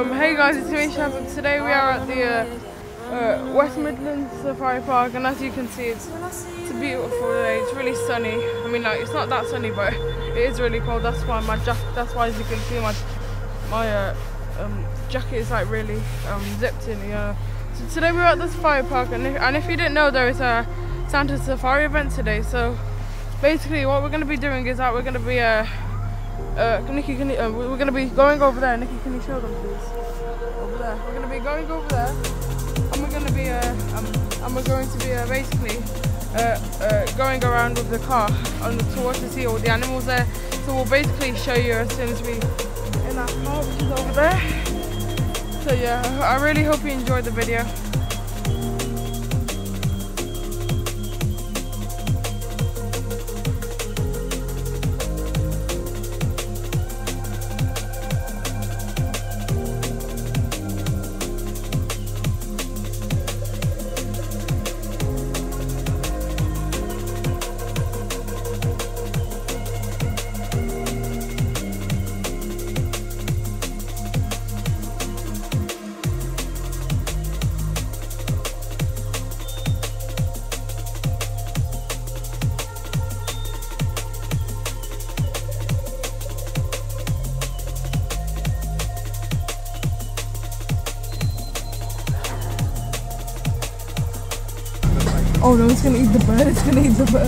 Um, hey guys, it's me Shab, today we are at the uh, uh, West Midlands Safari Park and as you can see it's, it's a beautiful day, it's really sunny. I mean like it's not that sunny but it is really cold, that's why my jacket, that's why as you can see my my uh, um, jacket is like really um, zipped in, yeah. So today we're at the Safari Park and if, and if you didn't know there is a Santa Safari event today so basically what we're going to be doing is that we're going to be uh, uh, Nikki, can you, uh, we're going to be going over there. Nikki, can you show them, please? Over there. We're going to be going over there, and we're going to be, uh, um, and we're going to be uh, basically uh, uh, going around with the car on the tour to see all the animals there. So we'll basically show you as soon as we in our car, which is over there. So yeah, I really hope you enjoyed the video. Oh no, it's gonna eat the bird. It's gonna eat the bird.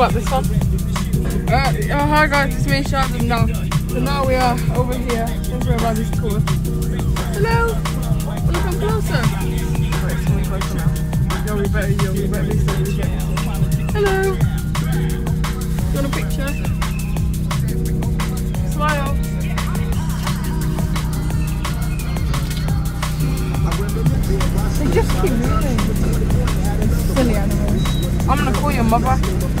About this one? Uh, oh, hi guys, it's me, Shahzeb now. So now we are over here, talking about this tour. Hello! Wanna come closer? Wait, coming closer now. Yo, we better, yo, we better listen, we better. Hello! You want a picture? Smile! They just keep moving. Silly animals. I'm gonna call your mother.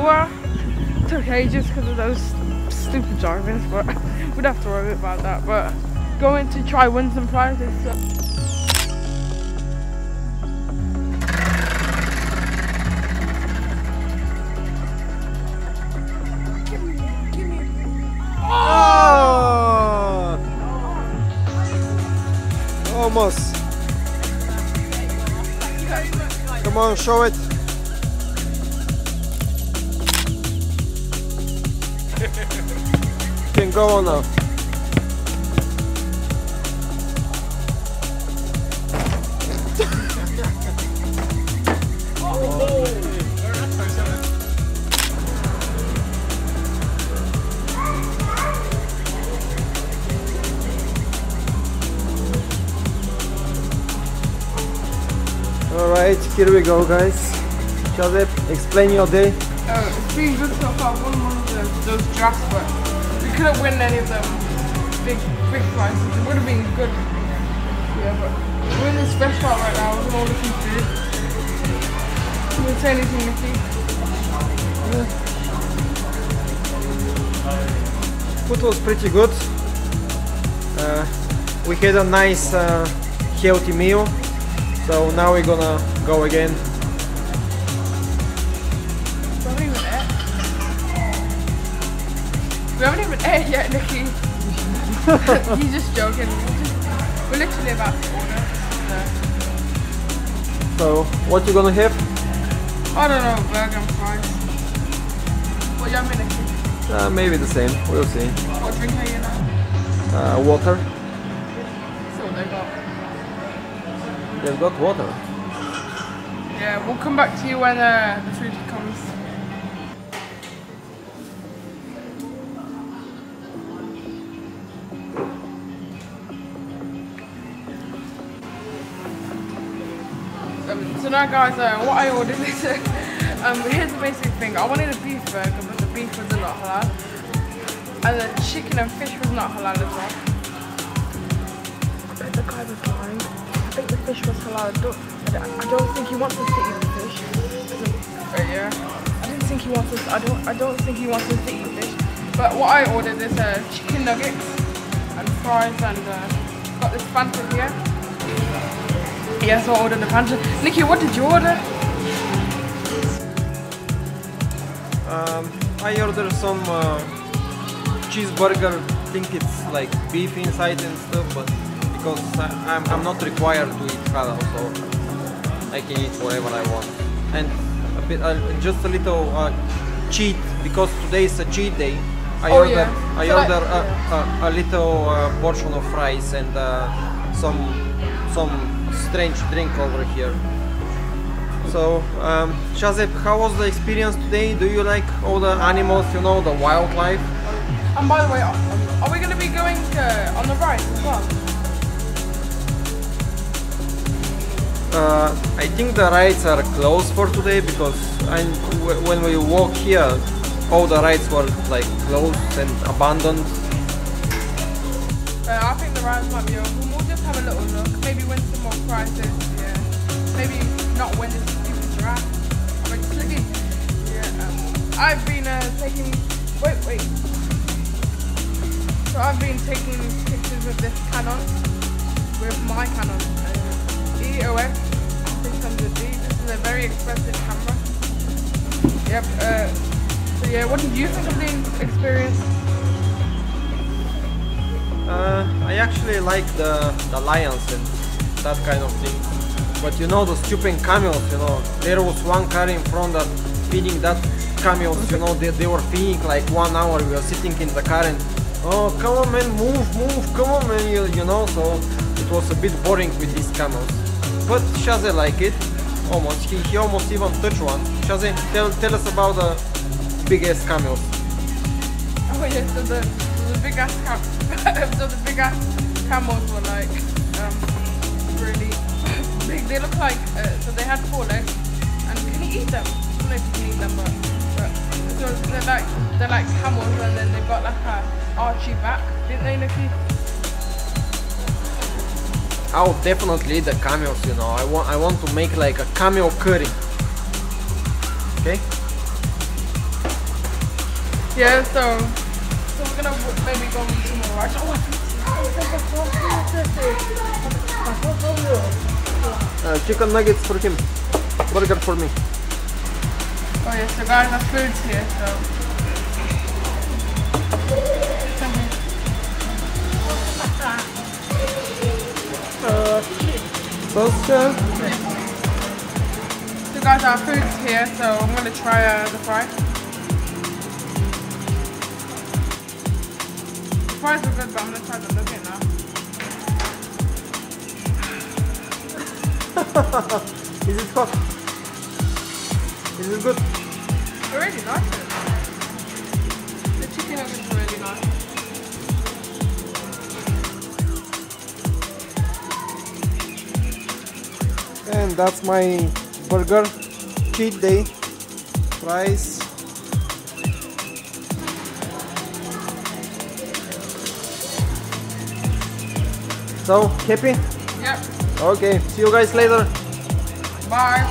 Finished the tour. It took ages because of those stupid drivers, but we'd have to worry about that. But going to try win some prizes. So. Oh! Almost. Come on, show it. Go on now. Alright, here we go guys. Joseph, explain your day. Uh, it's been good so far. One of those, those drafts, we couldn't win any of them big, big prizes. It would have been good. Yeah, but we're in this restaurant right now. We're all looking food. You say anything, Nicky? Food was pretty good. Uh, we had a nice uh, healthy meal, so now we're gonna go again We haven't even ate yet, Nicky. He's just joking. We're literally about to order. So, what you gonna have? I don't know, burger and fries. What having, Nicky? Uh, maybe the same. We'll see. What drink are you now? Uh, water. What they got. They've got water. Yeah, we'll come back to you when uh, the food so guys, uh, what I ordered is, um, here's the basic thing. I wanted a beef burger, but the beef was not halal. And the chicken and fish was not halal as well. The guy was lying. I think the fish was halal. I don't, I don't think he wants us to eat the fish. But yeah, I didn't think he wants us. I don't. I don't think he wants us to eat fish. But what I ordered is uh, chicken nuggets and fries and uh, got this Fanta here. Yes, I ordered the Fanta. Nicky, what did you order? Um, I ordered some uh, cheeseburger. I think it's like beef inside and stuff, but because I, am I'm, I'm not required to eat halal, so I can eat whatever I want. And a bit, uh, just a little uh, cheat because today is a cheat day. I Oh, ordered yeah. I So a, a, a little uh, portion of fries and uh, some some strange drink over here. So, um, how was the experience today? Do you like all the animals, you know, the wildlife? And by the way, are, we going to be going uh, on the right as well? Uh, I think the rides are closed for today because I, when we walk here, all the rides were like closed and abandoned. Uh, I think the rides might be open. We'll just have a little look. Maybe win prizes. Yeah. Maybe not win this stupid giraffe. I'm I've been uh, taking. Wait, wait. So I've been taking pictures of this Canon with my Canon uh, EOS 600D. This is a very expensive camera. Yep. Uh, so yeah, what did you think of the experience? Uh, I actually like the, the lions and that kind of thing. But you know, the stupid camels, you know, there was one car in front that feeding that camels, you know, they, they were feeding like one hour. We were sitting in the car and, oh, come on, man, move, move, come on, man, you, you know, so it was a bit boring with these camels. But Shaze like it, almost. He, he almost even touched one. Shaze, tell, tell us about the biggest camels. Oh yeah, so the, the big ass cam so the big ass camels were like um, big. They look like uh, so they had four legs and can you eat them? I don't know if you can eat them but, but so they're like they're like camels and then they've got like a archy back, didn't they Nikki? I'll definitely eat the camels, you know. I want I want to make like a camel curry. Okay? Yeah, so so we're gonna maybe go more rice. Oh, Uh, chicken nuggets for him. Burger for me. oh yeah, so guys, our food's here, so. Sauce. So guys, our food's here, so I'm gonna try uh, the fry. The fries are good, but I'm gonna try the nugget Is it hot? Is it good? I really like it. The chicken are really nice. And that's my burger. Cheat day. Fries. So, happy? Okay, see you guys later. Bye.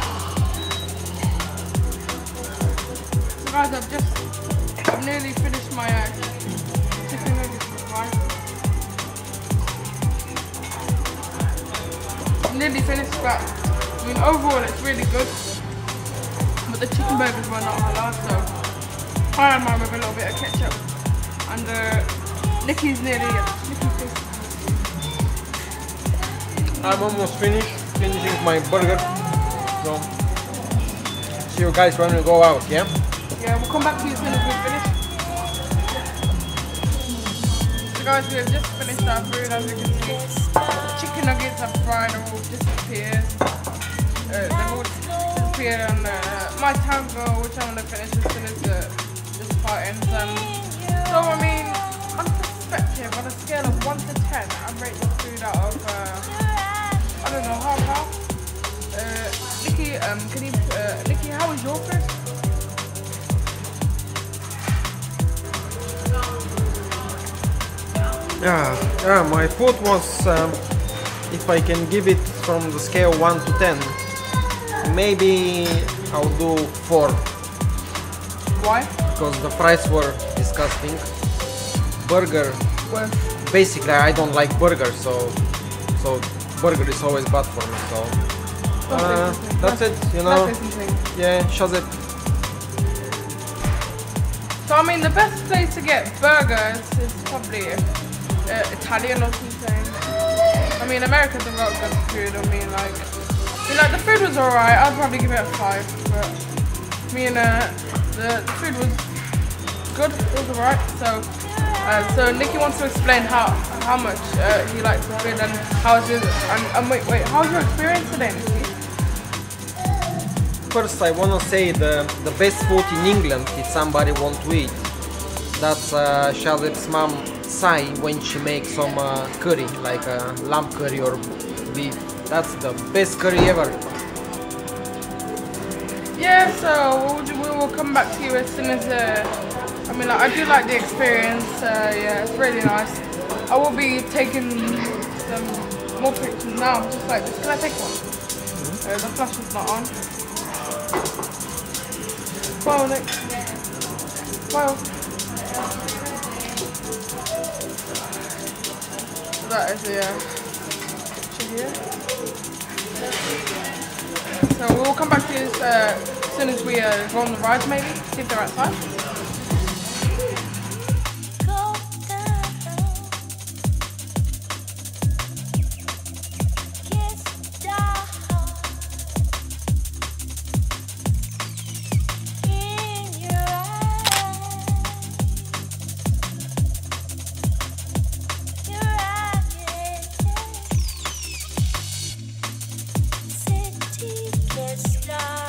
Guys, I've just, I've nearly finished my uh, chicken nuggets with fries. Nearly finished, but I mean overall it's really good. But the chicken burgers were not halal, so I had mine with a little bit of ketchup. And uh, Nikki's nearly, finished. I'm almost finished. Finishing my burger. So, see you guys when we go out, yeah? Yeah, we'll come back to you as soon as we finish. So guys, we have just finished our food as you can see. Chicken nuggets have fried and all disappeared. Uh, they've all disappeared and uh, my tango, which I'm to finish as soon as uh, this part ends. Um, so I mean, on perspective, on a scale of 1 to 10, I'm rating food out of, uh, I don't know, half half. Uh, Nikki, um, can you, uh, how was your food? Yeah, yeah, my food was, um, if I can give it from the scale 1 to 10, maybe I'll do 4 Why? because the fries were disgusting. Burger, Well, basically I don't like burgers, so so burger is always bad for me. So uh, that's it, you know. Yeah, shows it. So I mean, the best place to get burgers is probably uh, Italian or something. I mean, America's a lot good food. I mean, like, I mean, like the food was alright. I'd probably give it a five. But I mean, uh, the, the food was good. It was alright. So, uh, so Nikki wants to explain how how much uh, he likes the food and how it is. And, and wait, wait, how's your experience today? First, I wanna say the the best food in England if somebody want to eat. That's uh, mom Sai when she makes some uh, curry, like uh, lamb curry or beef. That's the best curry ever. Yeah, so we'll, we will come back to you as soon as. Uh, I mean, like, I do like the experience. Uh, yeah, it's really nice. I will be taking some more pictures now, just like this. Can I take one? Uh, the flash is not on. Well, Nick. Smile. That is, yeah. Should here. So we'll come back to you uh, as soon as we uh, go on the ride maybe, see if they're outside. Where's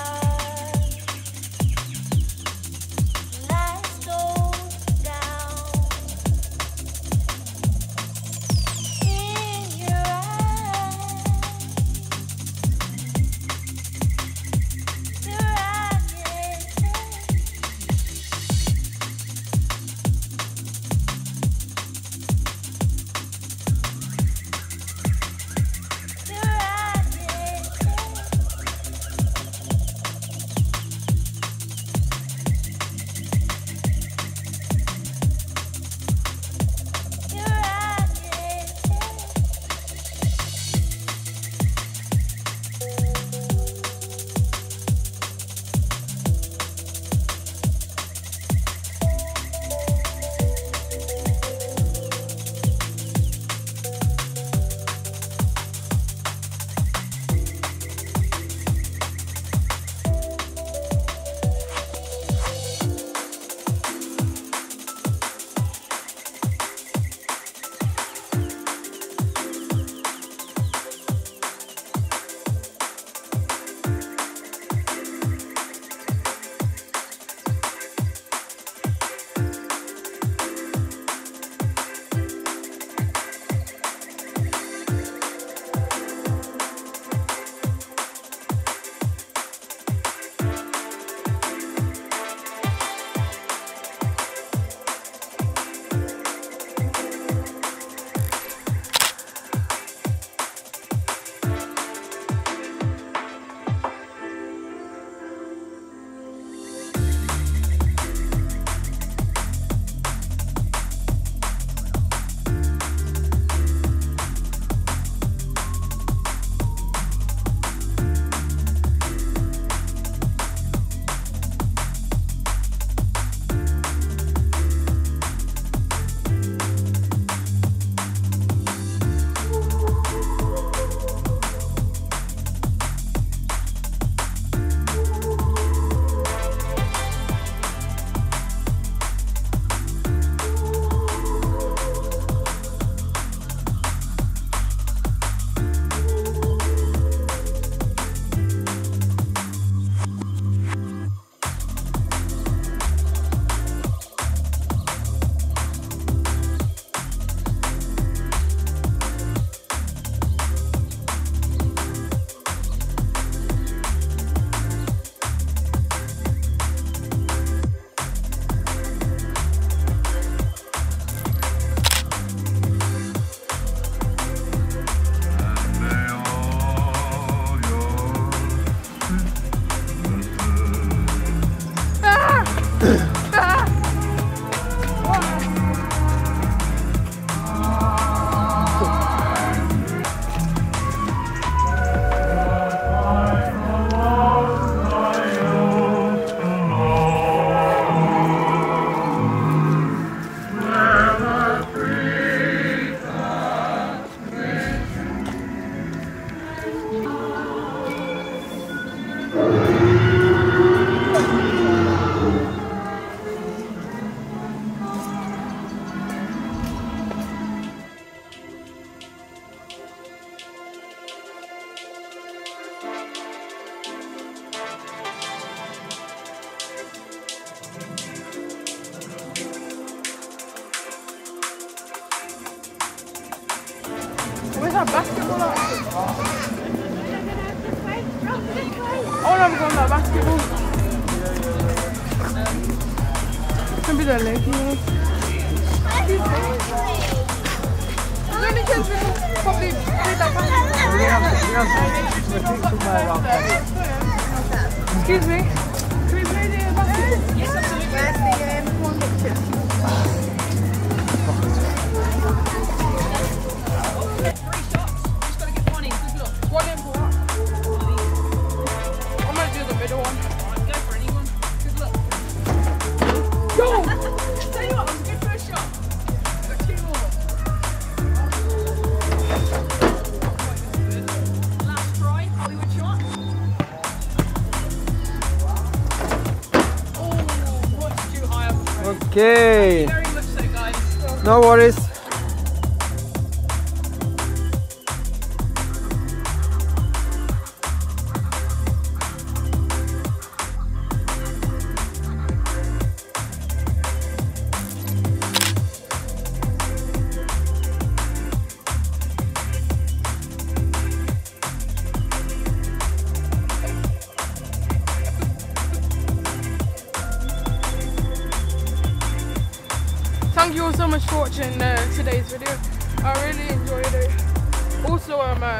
Excuse me.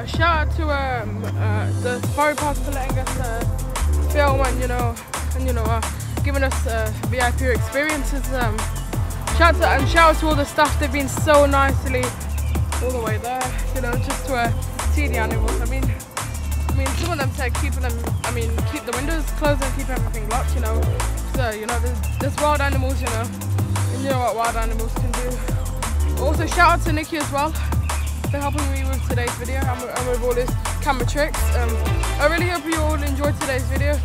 Shout out to um, uh, the Safari Park for letting us uh, film and you know, and you know, uh, giving us uh, VIP experiences. Um, shout out to, and shout out to all the staff. They've been so nicely all the way there. You know, just to uh, see the animals. I mean, I mean, some of them said keeping them. I mean, keep the windows closed and keep everything locked. You know, so you know, there's, there's wild animals. You know, and you know what wild animals can do. Also, shout out to Nikki as well for helping me with today's video and with, all his camera tricks. Um, I really hope you all enjoyed today's video.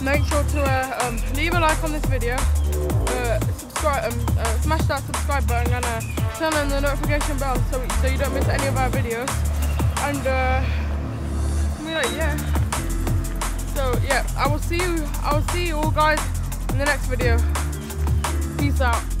Make sure to uh, um, leave a like on this video, uh, subscribe, um, uh, smash that subscribe button and uh, turn on the notification bell so, so you don't miss any of our videos. And uh, like, yeah. So yeah, I will see you. I will see you all guys in the next video. Peace out.